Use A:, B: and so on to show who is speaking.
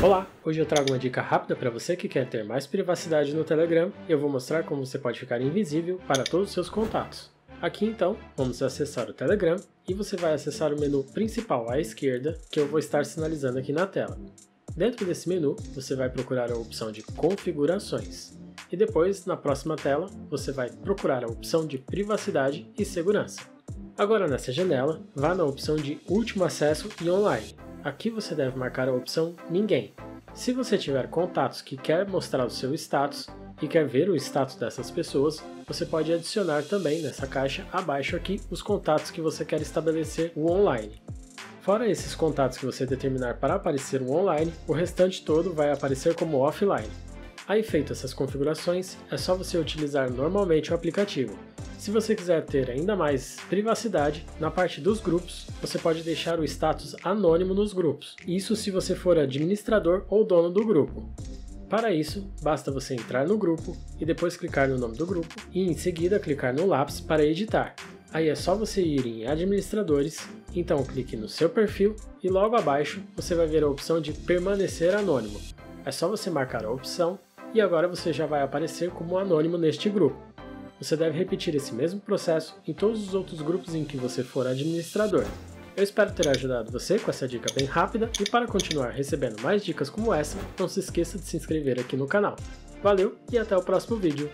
A: Olá, hoje eu trago uma dica rápida para você que quer ter mais privacidade no Telegram e eu vou mostrar como você pode ficar invisível para todos os seus contatos. Aqui então, vamos acessar o Telegram e você vai acessar o menu principal à esquerda que eu vou estar sinalizando aqui na tela. Dentro desse menu, você vai procurar a opção de configurações e depois, na próxima tela, você vai procurar a opção de privacidade e segurança. Agora nessa janela, vá na opção de último acesso e online. Aqui você deve marcar a opção ninguém. Se você tiver contatos que quer mostrar o seu status e quer ver o status dessas pessoas, você pode adicionar também nessa caixa abaixo aqui os contatos que você quer estabelecer o online. Fora esses contatos que você determinar para aparecer o online, o restante todo vai aparecer como offline. Aí feito essas configurações, é só você utilizar normalmente o aplicativo. Se você quiser ter ainda mais privacidade, na parte dos grupos, você pode deixar o status anônimo nos grupos. Isso se você for administrador ou dono do grupo. Para isso, basta você entrar no grupo e depois clicar no nome do grupo e em seguida clicar no lápis para editar. Aí é só você ir em administradores, então clique no seu perfil e logo abaixo você vai ver a opção de permanecer anônimo. É só você marcar a opção e agora você já vai aparecer como anônimo neste grupo. Você deve repetir esse mesmo processo em todos os outros grupos em que você for administrador. Eu espero ter ajudado você com essa dica bem rápida e para continuar recebendo mais dicas como essa, não se esqueça de se inscrever aqui no canal. Valeu e até o próximo vídeo.